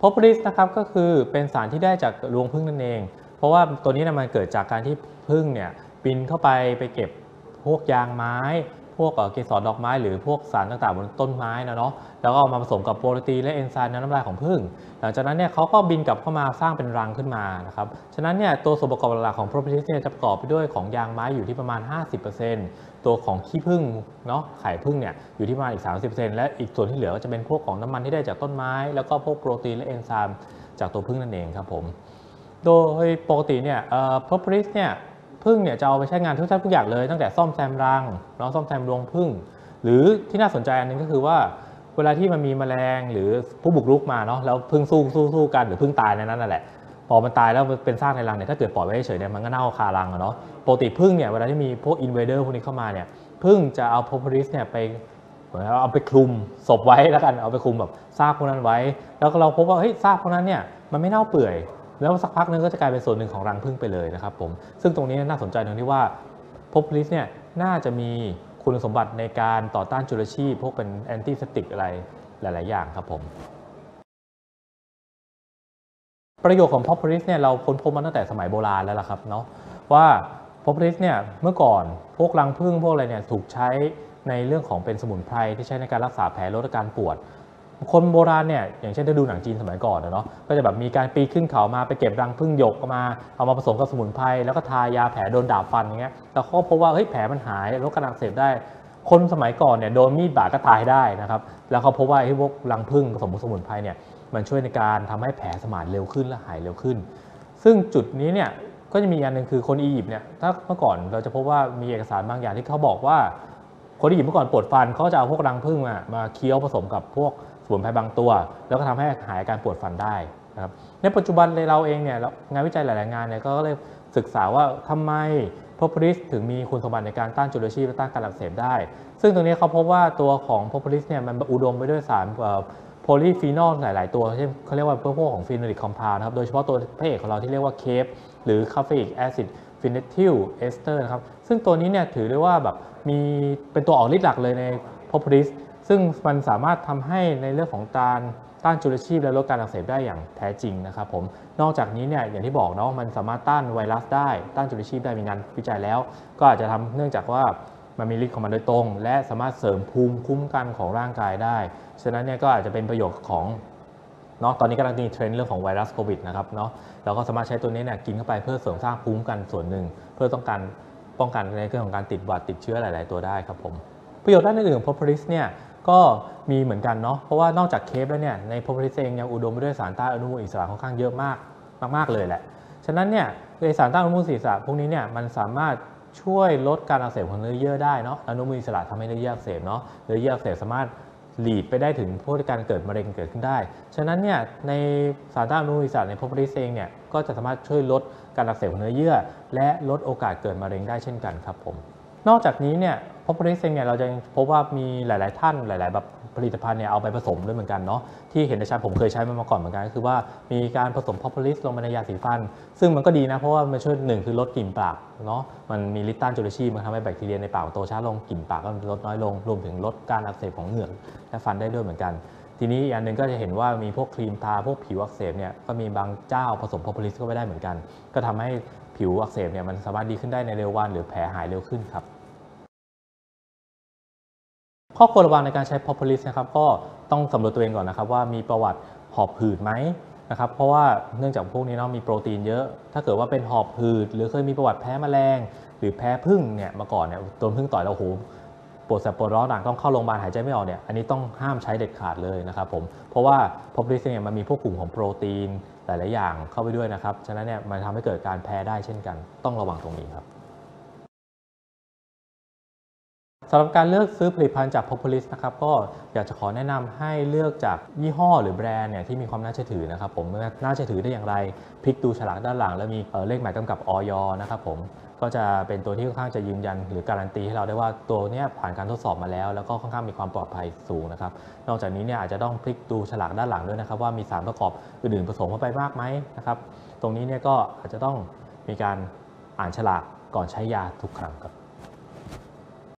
พบริสนะครับก็คือเป็นสารที่ได้จากรวงพึ่งนั่นเอง เพราะว่าตัวนี้นะมันเกิดจากการที่พึ่งเนี่ยบินเข้าไปไปเก็บพวกยางไม้ วกเอ่อเกสรดอกไม้หรือพวกสารต่างๆบนต้นไม้นะเนาะแล้วก็เอามาผสมกับโปรตีนและเอนไซม์ในน้ำลายของผึ้งหลังจากนั้นเนี่ยเขาก็บินกลับเข้ามาสร้างเป็นรังขึ้นมานะครับฉะนั้นเนี่ยตัวส่วนประกอบหลักของโปรตีนเนี่ยจะประกอบไปด้วยของยางไม้อยู่ที่ประมาณ 50%ตัวของขี้ผึ้งเนาะไข่ผึ้งเนี่ยอยู่ที่ประมาณอีก 30%และอีกส่วนที่เหลือก็จะเป็นพวกของน้ำมันที่ได้จากต้นไม้ แล้วก็พวกโปรตีนและเอนไซม์จากตัวผึ้งนั่นเองครับผมโดยปกติเนี่ยเอ่อ propolis เนี่ย พึ่งเนี่ยจะเอาไปใช้งานทุกท่านทุกอย่างเลยตั้งแต่ซ่อมแซมรังเนาะซ่อมแซมรวงพึ่ง หรือที่น่าสนใจอันหนึงก็คือว่า เวลาที่มันมีแมลงหรือผู้บุกรุกมาเนาะแล้วพึ่งสู้สู้สู้กันหรือพึ่งตายในนั้นนั่นแหละพอมันตายแล้วเป็นซากในรังเนี่ยถ้าเกิดปล่อยไว้เฉยๆเนี่ยมันก็เน่าคารังอะเนาะปกติพึ่งเนี่ยเวลาที่มีพวกอินเวเดอร์พวกนี้เข้ามาเนี่ยผึ้งจะเอา propolis เนี่ยไปเอาไปคลุมศพไว้แล้วกันเอาไปคลุมแบบซากพวกนั้นไว้ แล้วก็เราพบว่าเฮ้ยซากพวกนั้นเนี่ยมันไม่เน่าเปื่อย แล้วสักพักนึงก็จะกลายเป็นส่วนหนึ่งของรังผึ้งไปเลยนะครับผมซึ่งตรงนี้น่าสนใจตรงที่ว่า propolis เนี่ยน่าจะมีคุณสมบัติในการต่อต้านจุลชีพ พวกเป็น antiseptic อะไรหลาย ๆ อย่างครับผม ประโยชน์ของ propolis เนี่ยเราค้นพบมาตั้งแต่สมัยโบราณแล้วล่ะครับเนาะว่าพอพลิสเนี่ยเมื่อก่อนพวกรังผึ้งพวกอะไรเนี่ยถูกใช้ในเรื่องของเป็นสมุนไพรที่ใช้ในการรักษาแผลลดอาการปวด คนโบราณเนี่ยอย่างเช่นถ้าดูหนังจีนสมัยก่อนเนาะก็จะแบบมีการปีนขึ้นเขามาไปเก็บรังผึ้งหยกมาเอามาผสมกับสมุนไพรแล้วก็ทายาแผลโดนดาบฟันอย่างเงี้ยแล้วเขาพบว่าเฮ้ยแผลมันหายลดการอักเสบได้ คนสมัยก่อนเนี่ยโดนมีดบาดก็ตายได้นะครับแล้วเขาพบว่าไอ้พวกรังผึ้งผสมกับสมุนไพรเนี่ยมันช่วยในการทำให้แผลสมานเร็วขึ้นและหายเร็วขึ้น ซึ่งจุดนี้เนี่ยก็จะมีอันหนึ่งคือคนอียิปต์เนี่ยถ้าเมื่อก่อนเราจะพบว่ามีเอกสารบางอย่างที่เขาบอกว่าคนอียิปต์เมื่อก่อนปวดฟันเขาจะเอาพวกรังผึ้งมามาเคี้ยวผสมกับพวก มุนไพรบางตัว แล้วก็ทำให้หายอาการปวดฟันได้นะครับในปัจจุบันในเราเองเนี่ยแล้วงานวิจัยหลาย ๆ งานเนี่ยก็เลยศึกษาว่าทำไมพ o พลิสถึงมีคุณสมบัติในการต้านจุลชีพและต้านการอักเสบได้ ซึ่งตรงนี้เขาพบว่าตัวของพ o พลิสเนี่ยมันอุดมไปด้วยสารpolyphenol หลาย ๆ ตัวเช่นเขาเรียกว่าพวกพวกของ phenolic compound นะครับ โดยเฉพาะตัวพระเอกของเราที่เรียกว่า CAPE หรือ caffeic acid phenethyl ester นะครับ ซึ่งตัวนี้เนี่ยถือได้ว่าแบบมีเป็นตัวออกฤทธิ์หลักเลยในพ o พลิส ซึ่งมันสามารถทำให้ในเรื่องของการต้านจุลชีพและลดการอักเสบได้อย่างแท้จริงนะครับผม นอกจากนี้เนี่ยอย่างที่บอกเนาะมันสามารถต้านไวรัสได้ ต้านจุลชีพได้มีงานวิจัยแล้ว ก็อาจจะทำเนื่องจากว่ามันมีฤทธิ์ของมันโดยตรง และสามารถเสริมภูมิคุ้มกันของร่างกายได้ ฉะนั้นเนี่ยก็อาจจะเป็นประโยชน์ของเนาะตอนนี้กำลังมีเทรนด์เรื่องของไวรัสโควิดนะครับเนาะเราก็สามารถใช้ตัวนี้เนี่ยกินเข้าไปเพื่อเสริมสร้างภูมิคุ้มกันส่วนหนึ่ง เพื่อต้องการป้องกันในเรื่องของการติดหวัดติดเชื้อหลาย ๆ ตัวได้ครับผมประโยชน์ด้านอื่นของ propolis เนี่ย ก็มีเหมือนกันเนาะเพราะว่านอกจากเคฟแล้วเนี่ยใน propolis เองยังอุดมไปด้วยสารต้านอนุมูลอิสระค่อนข้างเยอะมากมาก ๆ เลยแหละ ฉะนั้นเนี่ยไอสารต้านอนุมูลอิสระพวกนี้เนี่ยมันสามารถช่วยลดการอักเสบของเนื้อเยื่อได้เนาะอนุมูลอิสระทำให้เนื้อเยื่ออักเสบเนาะเนื้อเยื่ออักเสบสามารถหลีดไปได้ถึงพวกการเกิดมะเร็งเกิดขึ้นได้ ฉะนั้นเนี่ยในสารต้านอนุมูลอิสระใน propolis เองเนี่ยก็จะสามารถช่วยลดการอักเสบของเนื้อเยื่อ และลดโอกาสเกิดมะเร็งได้เช่นกันครับผม นอกจากนี้เนี่ยพอพลิสเองเนี่ยเราจะพบว่ามีหลาย ๆ ท่านหลาย ๆ แบบผลิตภัณฑ์เนี่ยเอาไปผสมด้วยเหมือนกันเนาะที่เห็นได้ชัดผมเคยใช้มันมาก่อนเหมือนกันก็คือว่ามีการผสมพอพลิสลงไปในยาสีฟัน ซึ่งมันก็ดีนะเพราะว่ามันช่วยหนึ่งคือลดกลิ่นปากเนาะมันมีลิตต้านจุลชีพมันทำให้แบคทีเรียในปากโตช้าลงกลิ่นปากก็ลดน้อยลงรวมถึงลดการอักเสบของเหงือกและฟันได้ด้วยเหมือนกัน ทีนี้อีกอันหนึ่งก็จะเห็นว่ามีพวกครีมทาพวกผิวอักเสบเนี่ยก็มีบางเจ้าผสมพอพลิสเข้าไปได้เหมือนกัน ก็ทำให้ผิวอักเสบเนี่ยมันสามารถดีขึ้นได้ในเร็ววัน หรือแผลหายเร็วขึ้นครับ ข้อควรระวังในการใช้ propolis นะครับก็ต้องสำรวจตัวเองก่อนนะครับ ว่ามีประวัติหอบหืดไหมนะครับเพราะว่าเนื่องจากพวกนี้เนาะมีโปรตีนเยอะ ถ้าเกิดว่าเป็นหอบหืดหรือเคยมีประวัติแพ้แมลง หรือแพ้พึ่งเนี่ยมาก่อนเนี่ยโดนพึ่งต่อยแล้วโห ปวดแสบปวดร้อนหนักต้องเข้าโรงพยาบาลหายใจไม่ออกเนี่ยอันนี้ต้องห้ามใช้เด็ดขาดเลยนะครับผมเพราะว่า propolis เนี่ยมันมีพวกกลุ่มของโปรตีนหลาย ๆ อย่างเข้าไปด้วยนะครับฉะนั้นเนี่ยมันทำให้เกิดการแพ้ได้เช่นกัน ต้องระวังตรงนี้ครับสำหรับการเลือกซื้อผลิตภัณฑ์จาก Propolis นะครับก็อยากจะขอแนะนำให้เลือกจากยี่ห้อหรือแบรนด์เนี่ยที่มีความน่าเชื่อถือนะครับผมน่าเชื่อถือได้อย่างไรพลิกดูฉลากด้านหลัง แล้วมีเเลขหมายกำกับออยนะครับผม ก็จะเป็นตัวที่ค่อนข้างจะยืนยัน หรือการันตีให้เราได้ว่าตัวนี้ผ่านการทดสอบมาแล้ว แล้วก็ค่อนข้างมีความปลอดภัยสูงนะครับ นอกจากนี้เนี่ยอาจจะต้องพลิกดูฉลากด้านหลังด้วยนะครับ ว่ามีสารประกอบอื่นๆผสมเข้าไปมากไหมนะครับ ตรงนี้เนี่ยก็อาจจะต้องมีการอ่านฉลากก่อนใช้ยาทุกครั้งครับ